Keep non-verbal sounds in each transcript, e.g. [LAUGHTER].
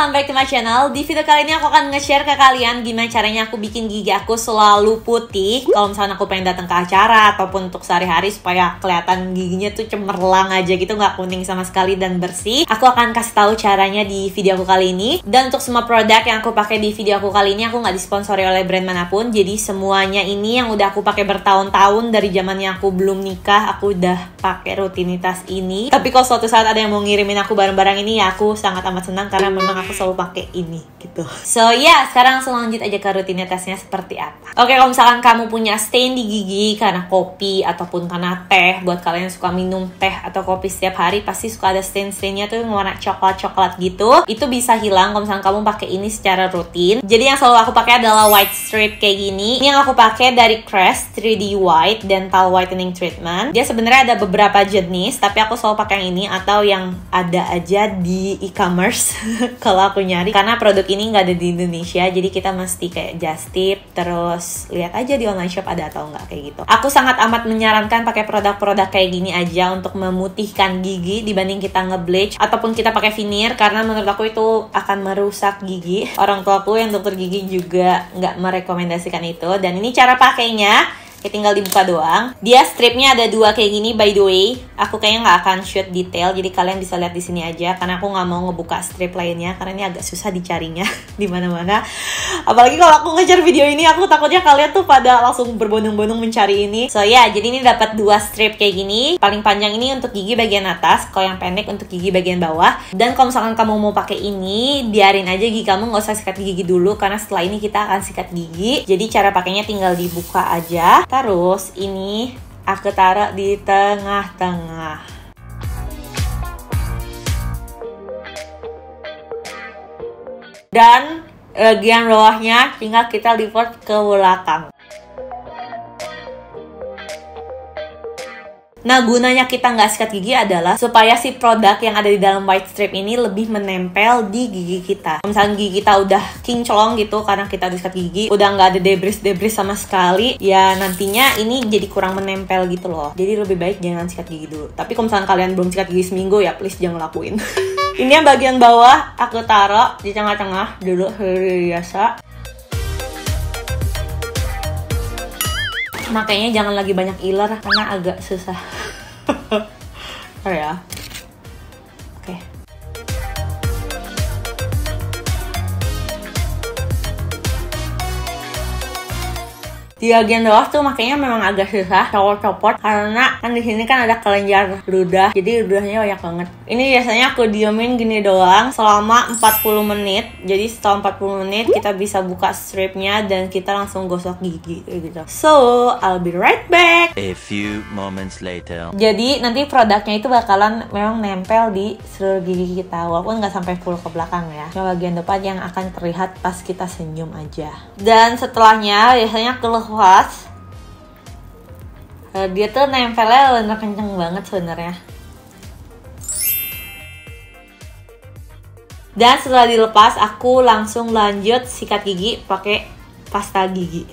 welcome back to my channel. Di video kali ini aku akan nge-share ke kalian Gimana caranya aku bikin gigi aku selalu putih. Kalau misalnya aku pengen datang ke acara Ataupun untuk sehari-hari supaya kelihatan giginya tuh cemerlang aja gitu nggak kuning sama sekali dan bersih Aku akan kasih tahu caranya di video aku kali ini. Dan untuk semua produk yang aku pakai di video aku kali ini Aku nggak disponsori oleh brand mana pun. Jadi semuanya ini yang udah aku pakai bertahun-tahun Dari zamannya aku belum nikah Aku udah pakai rutinitas ini. Tapi kalau suatu saat ada yang mau ngirimin aku barang-barang ini Ya aku sangat amat senang karena memang selalu pakai ini gitu. So ya, yeah, sekarang langsung lanjut aja ke rutinitasnya seperti apa. Oke, kalau misalkan kamu punya stain di gigi karena kopi ataupun karena teh, buat kalian yang suka minum teh atau kopi setiap hari pasti suka ada stain-stainnya tuh yang warna coklat-coklat gitu. Itu bisa hilang kalau misalkan kamu pakai ini secara rutin. Jadi yang selalu aku pakai adalah white strip kayak gini. Ini yang aku pakai dari Crest 3D White Dental Whitening Treatment. Dia sebenarnya ada beberapa jenis, tapi aku selalu pakai yang ini atau yang ada aja di e-commerce [LAUGHS] kalau aku nyari karena produk ini nggak ada di Indonesia jadi kita mesti kayak just tip terus lihat aja di online shop ada atau nggak kayak gitu. Aku sangat amat menyarankan pakai produk-produk kayak gini aja untuk memutihkan gigi dibanding kita ngebleach ataupun kita pakai veneer karena menurut aku itu akan merusak gigi. Orang tua aku yang dokter gigi juga nggak merekomendasikan itu dan ini cara pakainya Kayak tinggal dibuka doang. Dia stripnya ada dua kayak gini by the way. Aku kayaknya nggak akan shoot detail, jadi kalian bisa lihat di sini aja. Karena aku nggak mau ngebuka strip lainnya, karena ini agak susah dicarinya [LAUGHS] di mana-mana. Apalagi kalau aku ngejar video ini, aku takutnya kalian tuh pada langsung berbondong-bondong mencari ini. So ya, yeah, jadi ini dapat dua strip kayak gini. Paling panjang ini untuk gigi bagian atas, kalau yang pendek untuk gigi bagian bawah. Dan kalau misalkan kamu mau pakai ini, biarin aja gigi kamu nggak usah sikat gigi dulu, karena setelah ini kita akan sikat gigi. Jadi cara pakainya tinggal dibuka aja Terus ini aku taruh di tengah-tengah. Dan bagian bawahnya tinggal kita lipat ke belakang. Nah, gunanya kita nggak sikat gigi adalah supaya si produk yang ada di dalam white strip ini lebih menempel di gigi kita. Misalnya gigi kita udah kinclong gitu karena kita udah sikat gigi, udah nggak ada debris-debris sama sekali, ya nantinya ini jadi kurang menempel gitu loh. Jadi lebih baik jangan sikat gigi dulu. Tapi kalau misalnya kalian belum sikat gigi seminggu ya please jangan lakuin. [LAUGHS] ini yang bagian bawah aku taruh di tengah-tengah dulu biasa. Makanya jangan lagi banyak iler karena agak susah. [LAUGHS] Ya di bagian bawah tuh makanya memang agak susah copot-copot karena kan di sini kan ada kelenjar ludah jadi ludahnya banyak banget. Ini biasanya aku diemin gini doang selama 40 menit. Jadi setelah 40 menit kita bisa buka stripnya dan kita langsung gosok gigi gitu. So I'll be right back. A few moments later. Jadi nanti produknya itu bakalan memang nempel di seluruh gigi kita walaupun nggak sampai full ke belakang ya. Cuma bagian depan yang akan terlihat pas kita senyum aja. Dan setelahnya biasanya keluh was uh, dia tuh nempelnya bener kenceng banget sebenarnya. Dan setelah dilepas aku langsung lanjut sikat gigi pakai pasta gigi.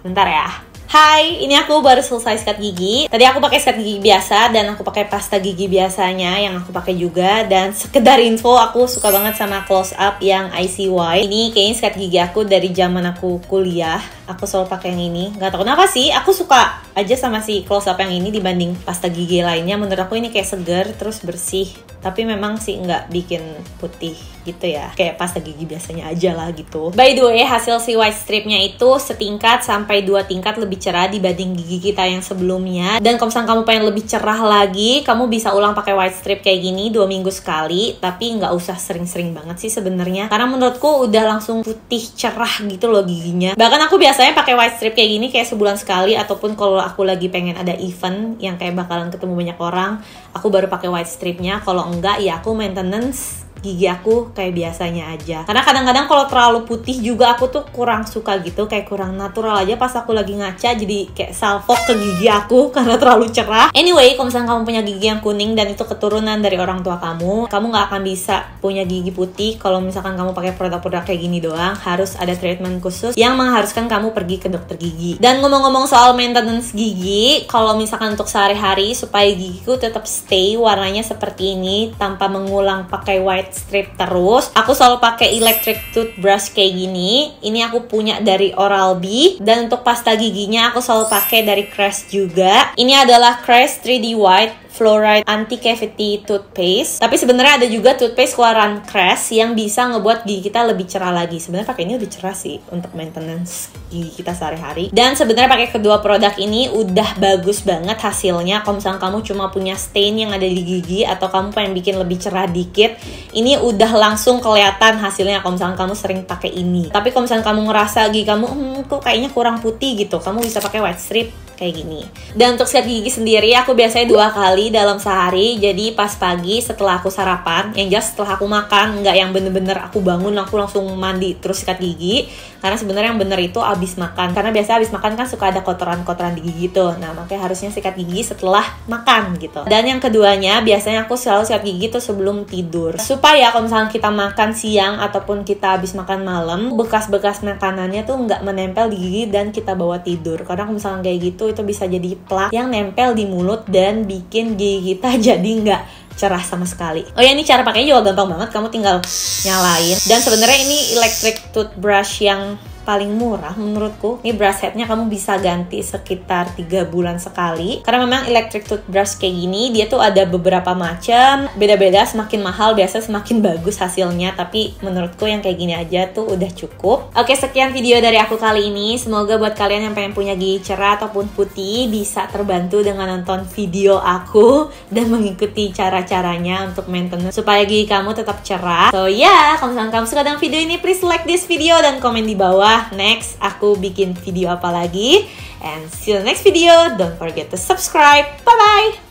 Bentar ya Hai, ini aku baru selesai sikat gigi. Tadi aku pakai sikat gigi biasa dan aku pakai pasta gigi biasanya yang aku pakai juga dan sekedar info aku suka banget sama close up yang ICY. Ini kayaknya sikat gigi aku dari zaman aku kuliah. Aku selalu pakai yang ini. Gak tau kenapa sih, aku suka aja sama si close up yang ini dibanding pasta gigi lainnya. Menurut aku ini kayak segar terus bersih. Tapi memang sih nggak bikin putih gitu ya. Kayak pasta gigi biasanya aja lah gitu. By the way hasil si white stripnya itu setingkat sampai dua tingkat lebih cerah dibanding gigi kita yang sebelumnya. Dan kalau misalnya kamu pengen lebih cerah lagi kamu bisa ulang pakai white strip kayak gini dua minggu sekali. Tapi nggak usah sering-sering banget sih sebenarnya. Karena menurutku udah langsung putih cerah gitu loh giginya. Bahkan aku biasanya pakai white strip kayak gini kayak sebulan sekali. Ataupun kalau aku lagi pengen ada event yang kayak bakalan ketemu banyak orang aku baru pakai white stripnya. Kalau enggak ya aku maintenance gigi aku kayak biasanya aja. Karena kadang-kadang kalau terlalu putih juga aku tuh kurang suka gitu kayak kurang natural aja. Pas aku lagi ngaca jadi kayak salvo ke gigi aku [LAUGHS] karena terlalu cerah. Anyway kalau misalnya kamu punya gigi yang kuning dan itu keturunan dari orang tua kamu kamu nggak akan bisa punya gigi putih kalau misalkan kamu pakai produk-produk kayak gini doang. Harus ada treatment khusus yang mengharuskan kamu pergi ke dokter gigi. Dan ngomong-ngomong soal maintenance gigi kalau misalkan untuk sehari-hari supaya gigiku tetap stay warnanya seperti ini tanpa mengulang pakai white white strip terus. Aku selalu pakai electric toothbrush kayak gini. Ini aku punya dari Oral-B dan untuk pasta giginya aku selalu pakai dari Crest juga. Ini adalah Crest 3D White fluoride anti cavity toothpaste. Tapi sebenarnya ada juga toothpaste keluaran Crest yang bisa ngebuat gigi kita lebih cerah lagi. Sebenarnya pakai ini lebih cerah sih untuk maintenance gigi kita sehari-hari. Dan sebenarnya pakai kedua produk ini udah bagus banget hasilnya. Kalau misalnya kamu cuma punya stain yang ada di gigi atau kamu pengen bikin lebih cerah dikit, ini udah langsung kelihatan hasilnya kalau misalnya kamu sering pakai ini. Tapi kalau misalnya kamu ngerasa gigi kamu hmm, kok kayaknya kurang putih gitu, kamu bisa pakai white strip kayak gini. Dan untuk sikat gigi sendiri aku biasanya dua kali dalam sehari. Jadi pas pagi setelah aku sarapan, yang jelas setelah aku makan, nggak yang bener-bener aku bangun aku langsung mandi terus sikat gigi. Karena sebenarnya yang bener itu abis makan. Karena biasa abis makan kan suka ada kotoran-kotoran di gigi tuh. Nah makanya harusnya sikat gigi setelah makan gitu. Dan yang keduanya biasanya aku selalu sikat gigi tuh sebelum tidur. Supaya kalau misalnya kita makan siang ataupun kita habis makan malam, bekas-bekas makanannya tuh nggak menempel di gigi dan kita bawa tidur. Karena kalau misalnya kayak gitu itu bisa jadi plak yang nempel di mulut dan bikin gigi kita [LAUGHS] jadi nggak cerah sama sekali. Oh ya ini cara pakainya juga gampang banget, kamu tinggal nyalain. Dan sebenarnya ini electric toothbrush yang paling murah menurutku. Ini brush headnya kamu bisa ganti sekitar 3 bulan sekali. Karena memang electric toothbrush kayak gini dia tuh ada beberapa macam, beda-beda semakin mahal biasa semakin [LAUGHS] bagus hasilnya. Tapi menurutku yang kayak gini aja tuh udah cukup. Oke sekian video dari aku kali ini. Semoga buat kalian yang pengen punya gigi cerah ataupun putih bisa terbantu dengan nonton video aku [LAUGHS] dan mengikuti cara-caranya untuk maintenance supaya gigi kamu tetap cerah. So ya, yeah, kalau misalnya kamu suka dengan video ini, please like this video dan komen di bawah next aku bikin video apa lagi. And see you next video. Don't forget to subscribe. Bye-bye!